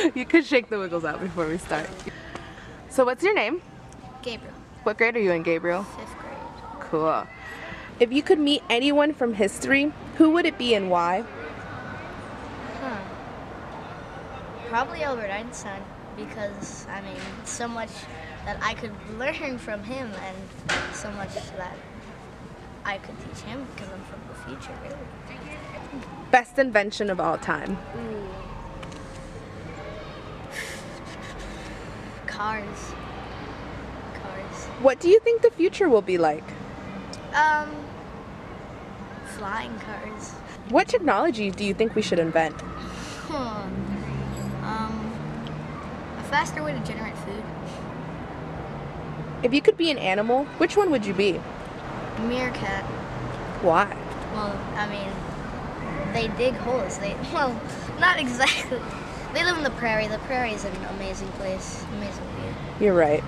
you could shake the wiggles out before we start. So what's your name? Gabriel, What grade are you in, Gabriel? fifth grade. Cool. If you could meet anyone from history, who would it be and why? Huh. Probably Albert Einstein because I mean so much that I could learn from him and so much that I could teach him because I'm from the future really. Best invention of all time. Cars. Cars. What do you think the future will be like? Um flying cars. What technology do you think we should invent? Huh. Um a faster way to generate food. If you could be an animal, which one would you be? Meerkat. Why? Well, I mean, they dig holes. They well, not exactly. They live in the prairie. The prairie is an amazing place, amazing view. You're right.